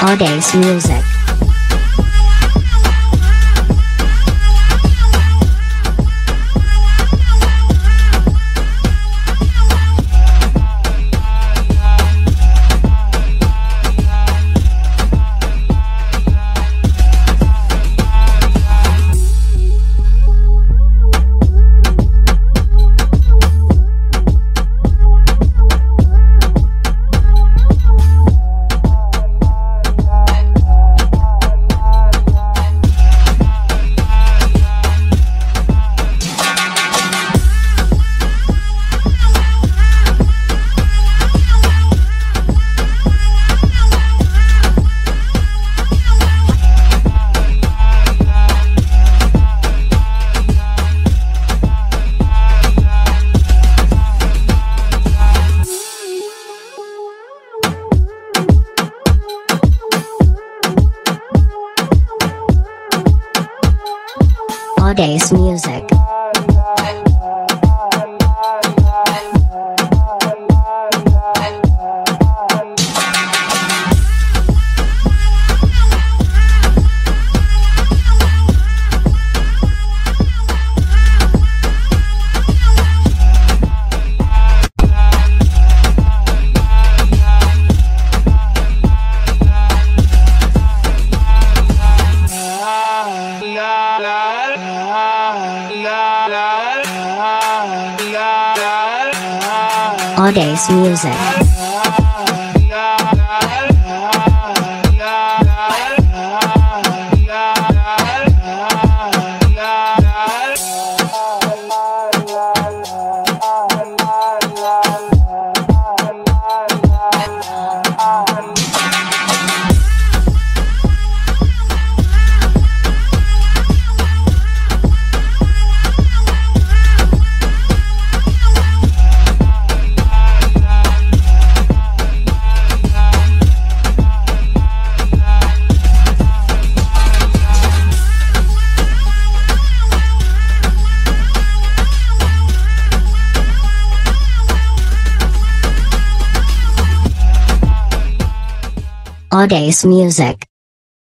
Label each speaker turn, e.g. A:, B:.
A: Audace Music. Audace Music. Audace Music. Audace Music.